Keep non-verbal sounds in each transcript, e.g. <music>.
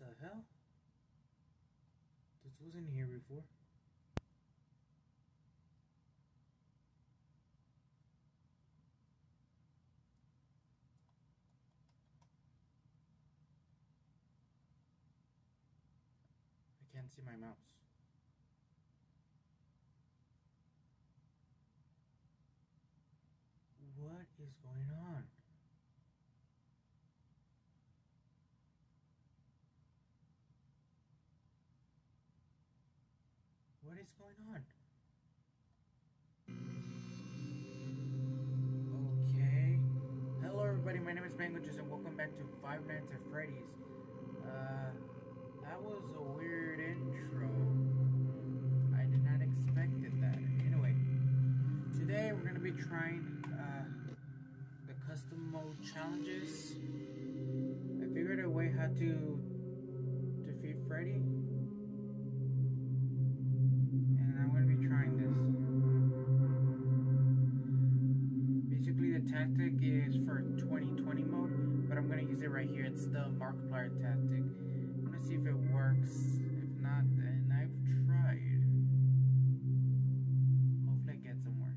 The hell? This wasn't here before. I can't see my mouse. What is going on? What is going on? Okay. Hello everybody, my name is Mangojuice and welcome back to Five Nights at Freddy's. Uh, that was a weird intro. I did not expect that. Anyway, today we're going to be trying uh, the custom mode challenges. I figured a way how to defeat Freddy. It's the Markiplier tactic. I'm going to see if it works. If not, then I've tried. Hopefully I get somewhere.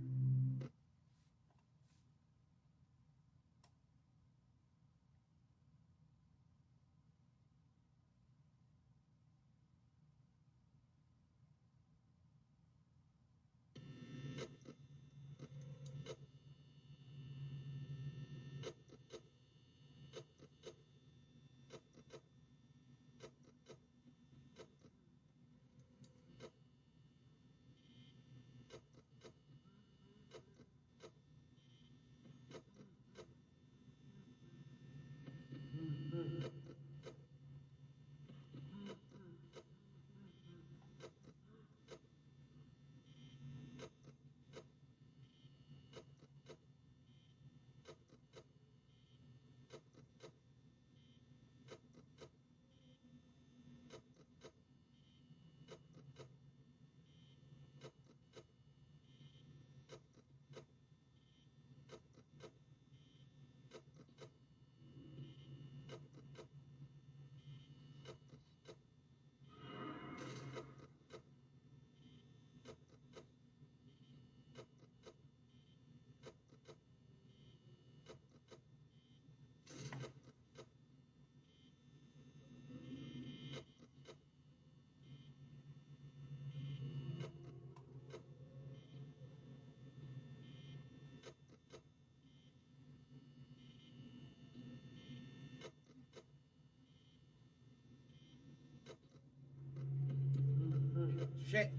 Shit.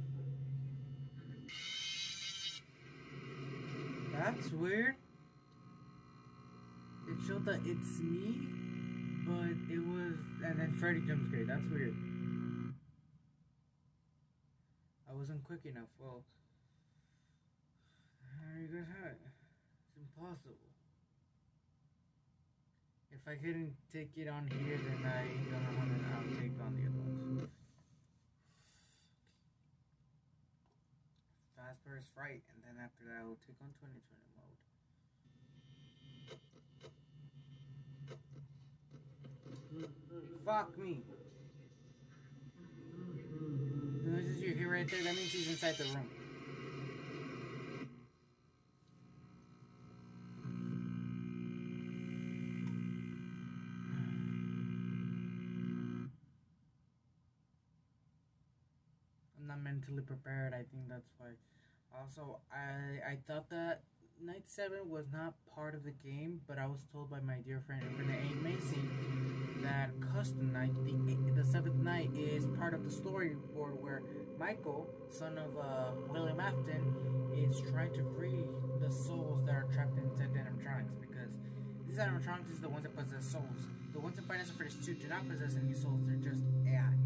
That's weird. It showed that it's me, but it was, and then Freddy jump scare. That's weird. I wasn't quick enough. Well, how are you guys have it? It's impossible. If I couldn't take it on here, then I gonna want to I'll take on the other ones. Fazbear's Fright, and then after that, I will take on 2020 mode. Fuck me. The noises you hear right there, that means he's inside the room. I'm not mentally prepared. I think that's why. Also, I I thought that Night Seven was not part of the game, but I was told by my dear friend A Macy that Custom Night, the the seventh night, is part of the storyboard where Michael, son of uh, William Afton, is trying to free the souls that are trapped inside the animatronics because these animatronics is the ones that possess souls. The ones in Final Fantasy 2 do not possess any souls; they're just AI.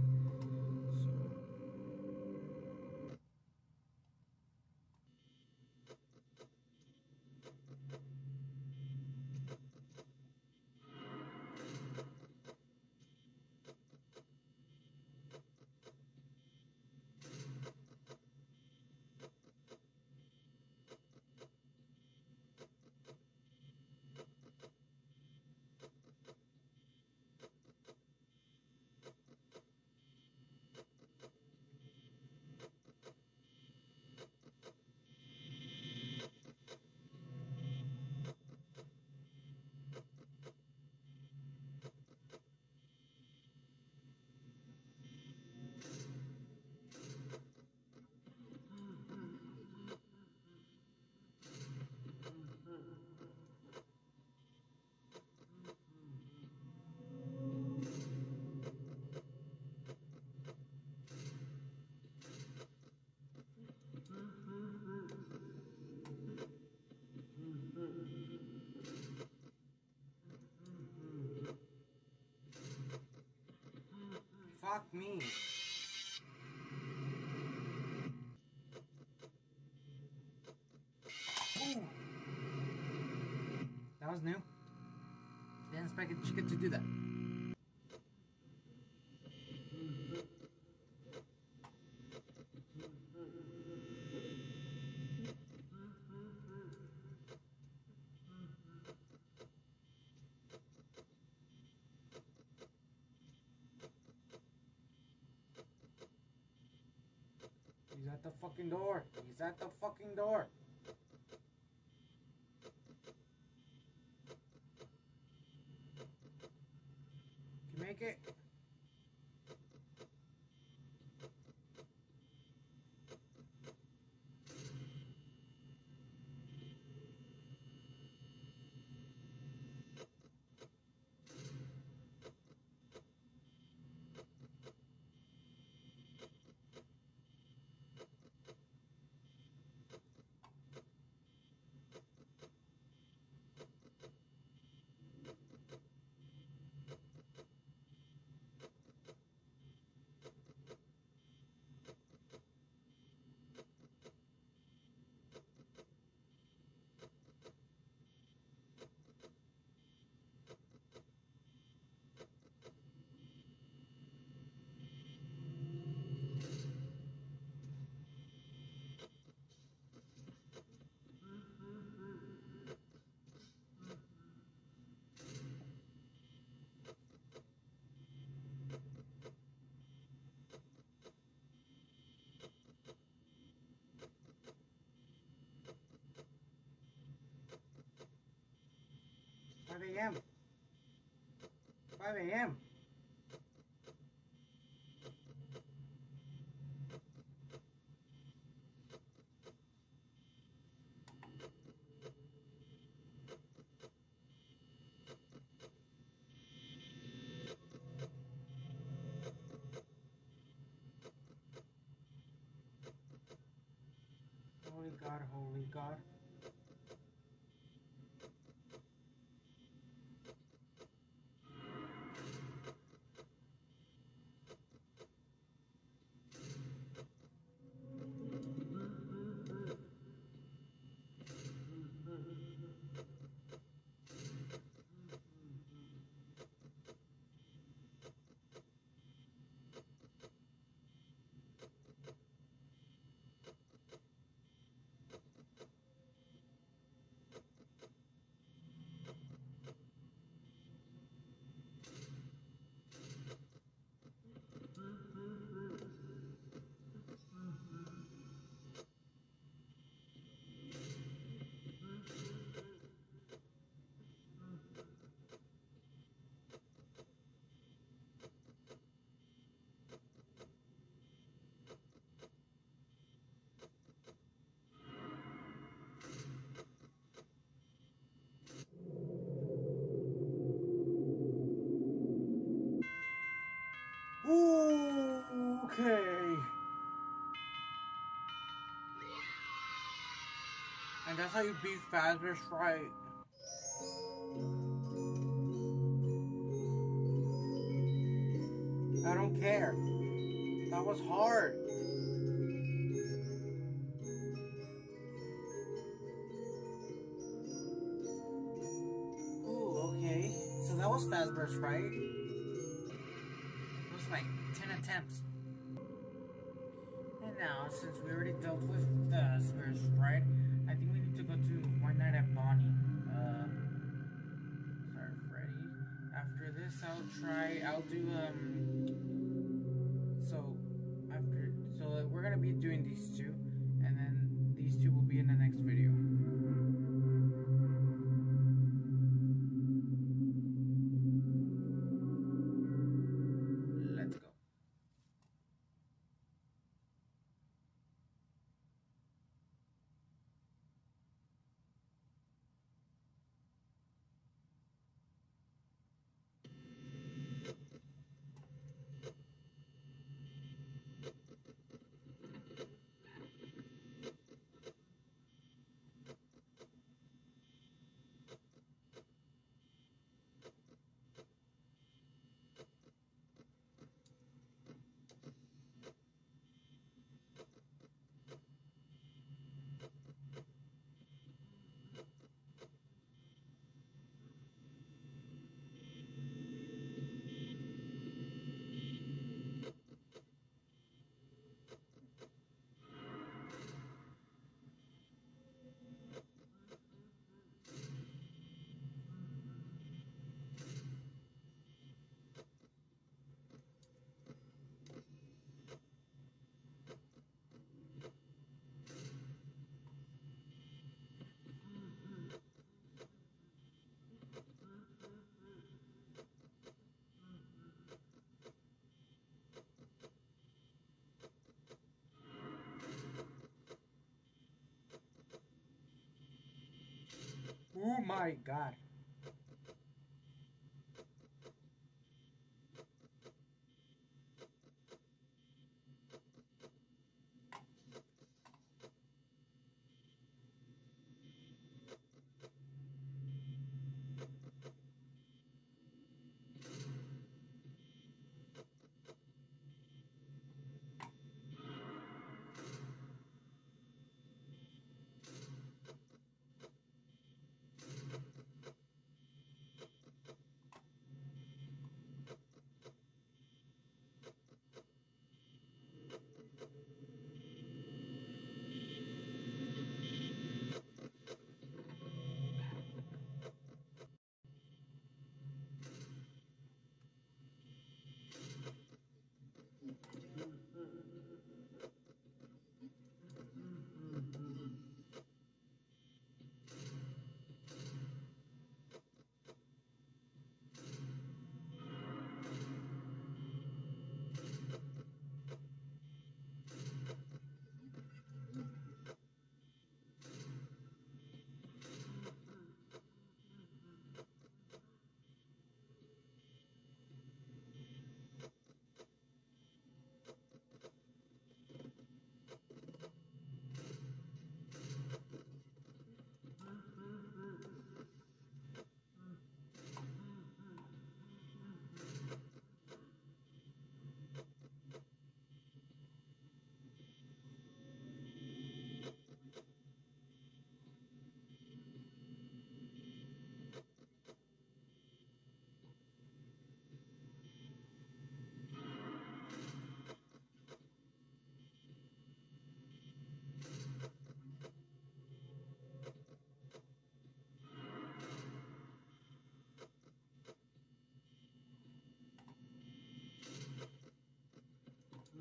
Fuck me. Ooh. That was new. Didn't expect a chicken to do that. He's at the fucking door. He's at the fucking door. 7 a.m. that's how you beat Fazbear's Fright. I don't care. That was hard. Ooh, okay. So that was Fazbear's Fright. Was like 10 attempts. And now, since we already dealt with the Spirit's Fright, to go to One Night at Bonnie. Uh, sorry, Freddy. After this, I'll try, I'll do, um, so, after, so we're gonna be doing these two, and then these two will be in the next video. Let's go. Oh my god.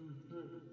Mm-hmm.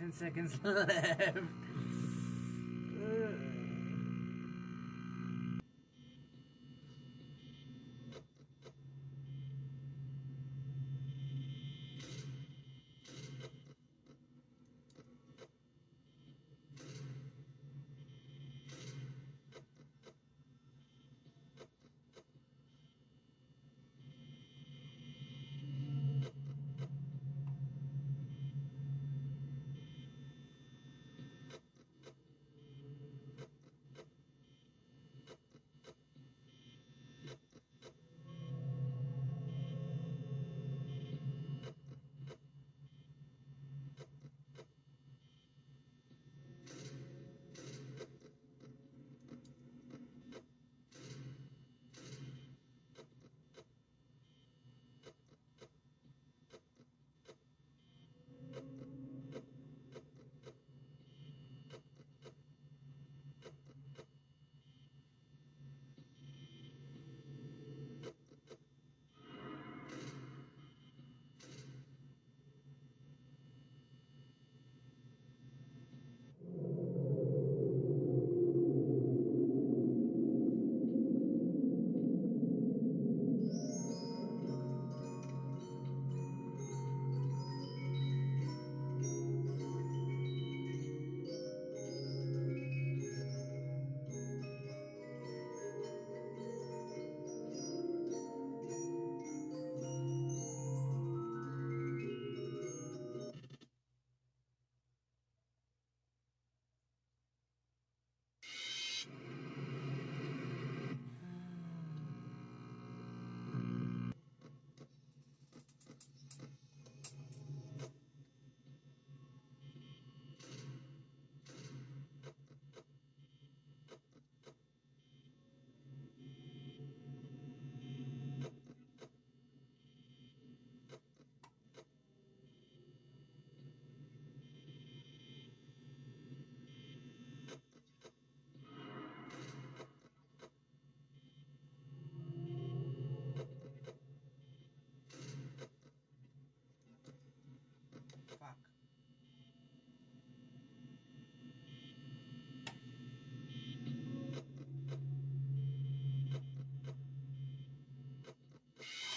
10 seconds <laughs> left.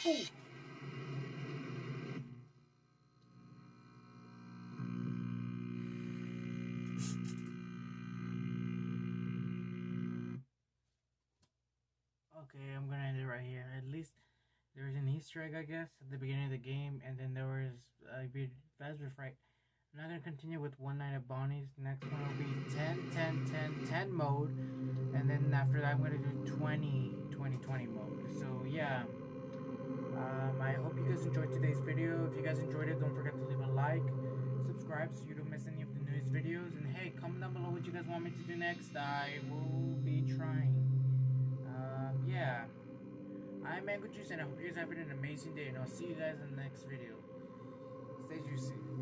Okay, I'm gonna end it right here. At least there was an Easter egg, I guess, at the beginning of the game, and then there was a uh, Fazbear Fright. I'm not gonna continue with One Night at Bonnie's. Next one will be 10, 10, 10, 10 mode, and then after that, I'm gonna do 20, 20, 20 mode. So, yeah. Um, I hope you guys enjoyed today's video. If you guys enjoyed it, don't forget to leave a like, subscribe so you don't miss any of the newest videos, and hey, comment down below what you guys want me to do next. I will be trying. Um, yeah. I'm Mango Juice, and I hope you guys have an amazing day, and I'll see you guys in the next video. Stay juicy.